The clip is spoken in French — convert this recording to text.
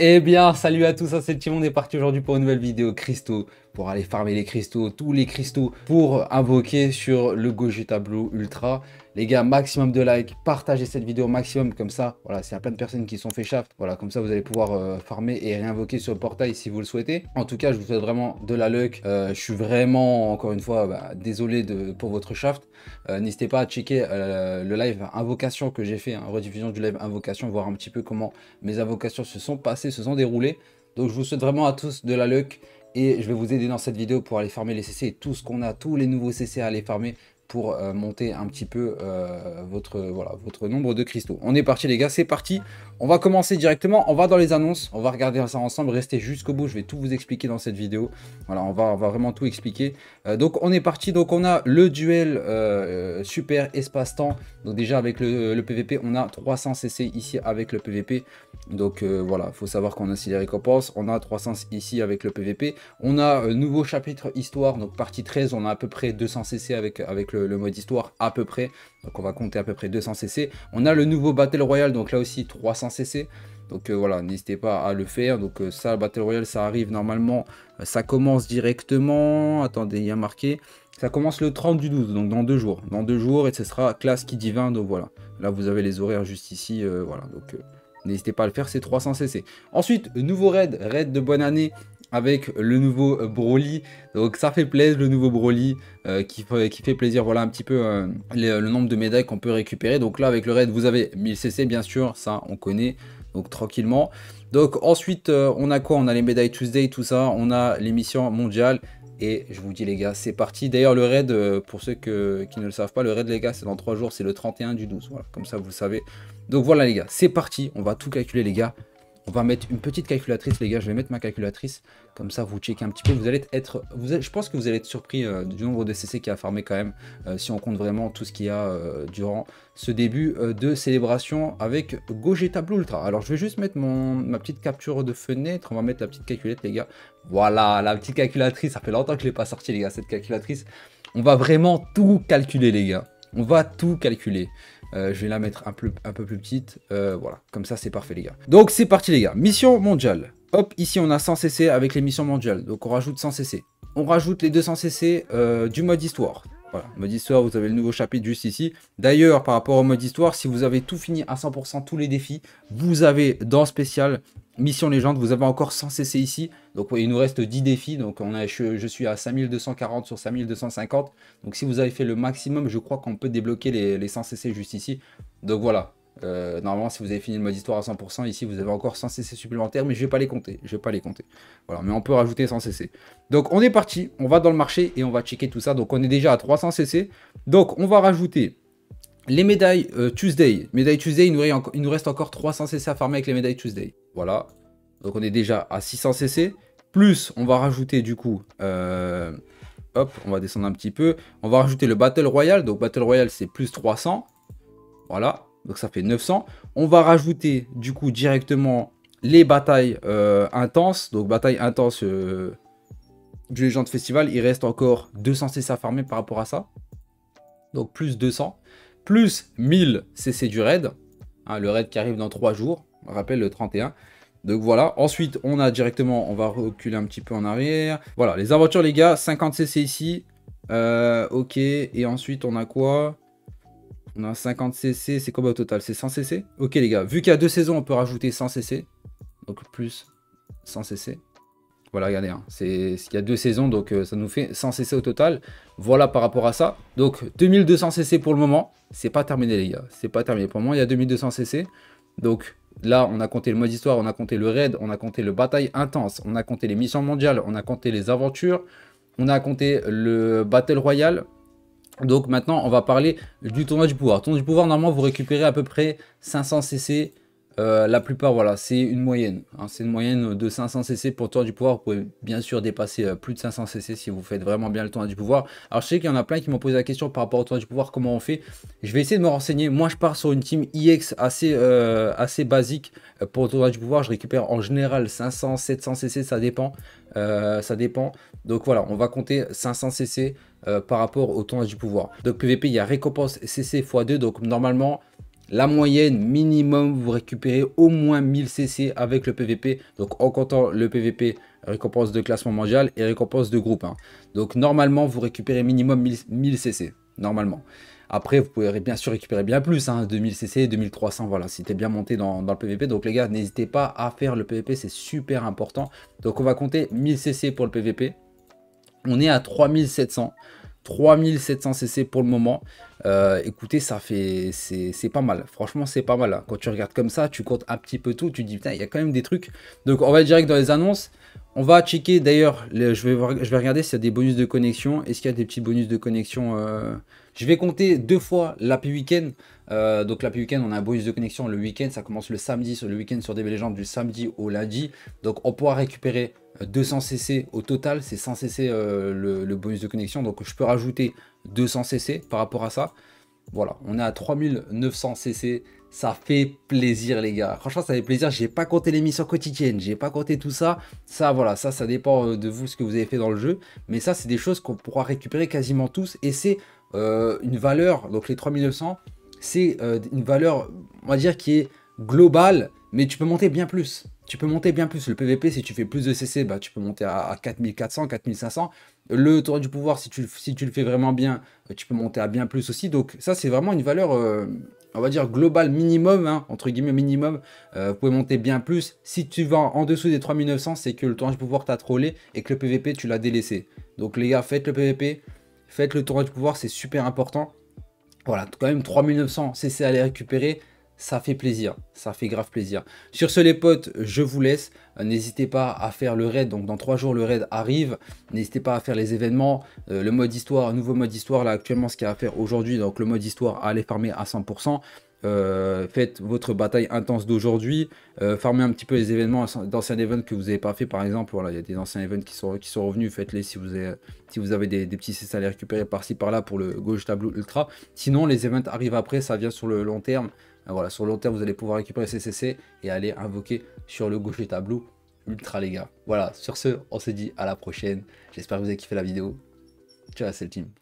Eh bien, salut à tous, ça c'est le on est parti aujourd'hui pour une nouvelle vidéo cristaux, pour aller farmer les cristaux, tous les cristaux, pour invoquer sur le Goji Tableau Ultra. Les gars, maximum de likes, partagez cette vidéo maximum, comme ça, voilà, y a plein de personnes qui sont fait shaft, voilà, comme ça vous allez pouvoir euh, farmer et réinvoquer sur le portail si vous le souhaitez. En tout cas, je vous souhaite vraiment de la luck, euh, je suis vraiment, encore une fois, bah, désolé pour votre shaft. Euh, n'hésitez pas à checker le live invocation que j'ai fait, hein, rediffusion du live invocation, voir un petit peu comment mes invocations se sont passées, se sont déroulées. Donc je vous souhaite vraiment à tous de la luck et je vais vous aider dans cette vidéo pour aller farmer les CC et tout ce qu'on a, tous les nouveaux CC à aller farmer pour euh, monter un petit peu euh, votre, voilà, votre nombre de cristaux. On est parti les gars, c'est parti. On va commencer directement, on va dans les annonces, on va regarder ça ensemble, restez jusqu'au bout, je vais tout vous expliquer dans cette vidéo. Voilà, on va, on va vraiment tout expliquer. Euh, donc on est parti, donc on a le duel super espace-temps. Donc déjà avec le, PVP, on a 300 CC ici avec le PVP. Donc voilà, il faut savoir qu'on a aussi les récompenses. On a 300 ici avec le PVP. On a nouveau chapitre histoire, donc partie 13, on a à peu près 200 CC avec, avec le le, mode histoire à peu près. Donc on va compter à peu près 200 CC. On a le nouveau Battle Royale, donc là aussi 300 CC. Donc euh, voilà, n'hésitez pas à le faire. Donc euh, ça, Battle Royale, ça arrive normalement. Euh, ça commence directement. Attendez, il y a marqué. Ça commence le 30 du 12, donc dans deux jours. Dans deux jours, et ce sera classe qui divin. Donc voilà. Là, vous avez les horaires juste ici. voilà, donc n'hésitez pas à le faire. C'est 300 CC. Ensuite, nouveau raid. Raid de bonne année avec le nouveau euh, Broly. Donc ça fait plaisir le nouveau Broly euh, qui, fait plaisir. Voilà un petit peu euh, le nombre de médailles qu'on peut récupérer. Donc là avec le raid vous avez 1000 CC bien sûr, ça on connaît. Donc tranquillement. Donc ensuite on a quoi? On a les médailles Tuesday, tout ça. On a l'émission mondiale. Et je vous dis les gars, c'est parti. D'ailleurs le raid, pour ceux qui ne le savent pas, le raid les gars c'est dans 3 jours, c'est le 31 du 12. Voilà, comme ça vous le savez. Donc voilà les gars, c'est parti. On va tout calculer les gars. On va mettre une petite calculatrice, les gars. Je vais mettre ma calculatrice. Comme ça, vous checkez un petit peu. Vous allez être, je pense que vous allez être surpris euh, du nombre de CC qui a farmé quand même. Euh, si on compte vraiment tout ce qu'il y a euh, durant ce début de célébration avec Gogeta Blue Ultra. Alors, je vais juste mettre ma petite capture de fenêtre. On va mettre la petite calculette, les gars. Voilà, la petite calculatrice. Ça fait longtemps que je ne l'ai pas sorti, les gars, cette calculatrice. On va vraiment tout calculer, les gars. On va tout calculer. Euh, je vais la mettre un peu, plus petite. Euh, voilà, comme ça c'est parfait les gars. Donc c'est parti les gars. Mission mondiale. Hop, ici on a 100 CC avec les missions mondiales. Donc on rajoute 100 CC. On rajoute les 200 CC euh, du mode histoire. Voilà, mode histoire, vous avez le nouveau chapitre juste ici. D'ailleurs, par rapport au mode histoire, si vous avez tout fini à 100% tous les défis, vous avez dans spécial mission légende, vous avez encore 100 CC ici. Donc il nous reste 10 défis. Donc on a, je, suis à 5240 sur 5250. Donc si vous avez fait le maximum, je crois qu'on peut débloquer les, les 100 CC juste ici. Donc voilà, euh, normalement, si vous avez fini le mode histoire à 100%, ici vous avez encore 100 CC supplémentaires, mais je vais pas les compter. Je vais pas les compter. Voilà, mais on peut rajouter 100 CC. Donc on est parti, on va dans le marché et on va checker tout ça. Donc on est déjà à 300 CC. Donc on va rajouter les médailles euh, Tuesday. Médailles Tuesday, il nous, reste encore 300 CC à farmer avec les médailles Tuesday. Voilà. Donc on est déjà à 600 CC. Plus on va rajouter du coup... Euh, hop, on va descendre un petit peu. On va rajouter le Battle Royale. Donc Battle Royale, c'est plus 300. Voilà donc ça fait 900. On va rajouter du coup directement les batailles euh, intenses, donc bataille intense du Legend Festival, il reste encore 200 CC à farmer par rapport à ça, donc plus 200, plus 1000 CC du raid, hein, le raid qui arrive dans 3 jours, on rappelle le 31, donc voilà, ensuite on a directement, on va reculer un petit peu en arrière, voilà, les aventures les gars, 50 CC ici, euh, ok, et ensuite on a quoi? On a 50 cc, c'est quoi au total? C'est 100 cc Ok les gars, vu qu'il y a deux saisons, on peut rajouter 100 cc. Donc plus 100 cc. Voilà, regardez, hein. il y a deux saisons, donc euh, ça nous fait 100 cc au total. Voilà par rapport à ça. Donc 2200 cc pour le moment. C'est pas terminé les gars, c'est pas terminé. Pour le moment, il y a 2200 cc. Donc là, on a compté le mode histoire, on a compté le raid, on a compté le bataille intense, on a compté les missions mondiales, on a compté les aventures, on a compté le battle royal, donc maintenant, on va parler du tournoi du pouvoir. Tournoi du pouvoir, normalement, vous récupérez à peu près 500 cc. Euh, la plupart, voilà, c'est une moyenne. Hein. c'est une moyenne de 500 cc pour le tournoi du pouvoir. Vous pouvez bien sûr dépasser euh, plus de 500 cc si vous faites vraiment bien le tournoi du pouvoir. Alors je sais qu'il y en a plein qui m'ont posé la question par rapport au tournoi du pouvoir, comment on fait. Je vais essayer de me renseigner. Moi, je pars sur une team IX assez, euh, assez basique pour le tournoi du pouvoir. Je récupère en général 500, 700 cc, ça dépend. ça dépend. Donc voilà, on va compter 500 cc. Par rapport au tournoi du pouvoir. Donc PVP, il y a récompense CC x2. Donc normalement, la moyenne minimum, vous récupérez au moins 1000 CC avec le PVP. Donc en comptant le PVP, récompense de classement mondial et récompense de groupe. Hein. Donc normalement, vous récupérez minimum 1000, CC. Normalement. Après, vous pouvez bien sûr récupérer bien plus, hein, 2000 CC, 2300, voilà, si tu es bien monté dans, dans, le PVP. Donc les gars, n'hésitez pas à faire le PVP, c'est super important. Donc on va compter 1000 CC pour le PVP. On est à 3700. 3700 cc pour le moment. Euh, écoutez, ça fait, c'est pas mal. Franchement, c'est pas mal. Hein. Quand tu regardes comme ça, tu comptes un petit peu tout. Tu dis, putain, il y a quand même des trucs. Donc, on va direct dans les annonces. On va checker d'ailleurs, je vais, regarder s'il y a des bonus de connexion. Est-ce qu'il y a des petits bonus de connexion euh, Je vais compter deux fois l'API week-end. Euh, donc l'API week-end, on a un bonus de connexion le week-end. Ça commence le samedi, sur le week-end sur DB Legends du samedi au lundi. Donc on pourra récupérer 200 cc au total. C'est 100 cc le, le, bonus de connexion. Donc je peux rajouter 200 cc par rapport à ça. Voilà, on est à 3900 cc. Ça fait plaisir, les gars. Franchement, ça fait plaisir. J'ai pas compté les missions quotidiennes. J'ai pas compté tout ça. Ça, voilà, ça, ça dépend euh, de vous, ce que vous avez fait dans le jeu. Mais ça, c'est des choses qu'on pourra récupérer quasiment tous. Et c'est euh, une valeur, donc les 3900, c'est euh, une valeur, on va dire, qui est globale. Mais tu peux monter bien plus. Tu peux monter bien plus. Le PVP, si tu fais plus de CC, bah, tu peux monter à 4400, 4500. Le tour du pouvoir, si tu le fais vraiment bien, tu peux monter à bien plus aussi. Donc ça, c'est vraiment une valeur on va dire global minimum, hein, entre guillemets minimum, euh, vous pouvez monter bien plus. Si tu vas en dessous des 3900, c'est que le tournage du pouvoir t'a trollé et que le PVP tu l'as délaissé. Donc les gars, faites le PVP, faites le tournage du pouvoir, c'est super important. Voilà, quand même 3900 CC à les récupérer ça fait plaisir, ça fait grave plaisir. Sur ce les potes, je vous laisse. Euh, n'hésitez pas à faire le raid, donc dans trois jours le raid arrive. N'hésitez pas à faire les événements, euh, le mode histoire, nouveau mode histoire là actuellement ce qu'il y a à faire aujourd'hui. Donc le mode histoire, allez farmer à 100%. Euh, faites votre bataille intense d'aujourd'hui, farmez un petit peu les événements d'anciens events que vous n'avez pas fait par exemple, voilà il y a des anciens events qui sont, revenus, faites-les si vous avez, si vous avez des, petits CC à les récupérer par-ci par-là pour le gauche tableau ultra, sinon les events arrivent après, ça vient sur le long terme, ah, voilà, sur le long terme, vous allez pouvoir récupérer CCC et aller invoquer sur le gauche tableau ultra les gars. Voilà, sur ce, on se dit à la prochaine. J'espère que vous avez kiffé la vidéo. Ciao, c'est le team.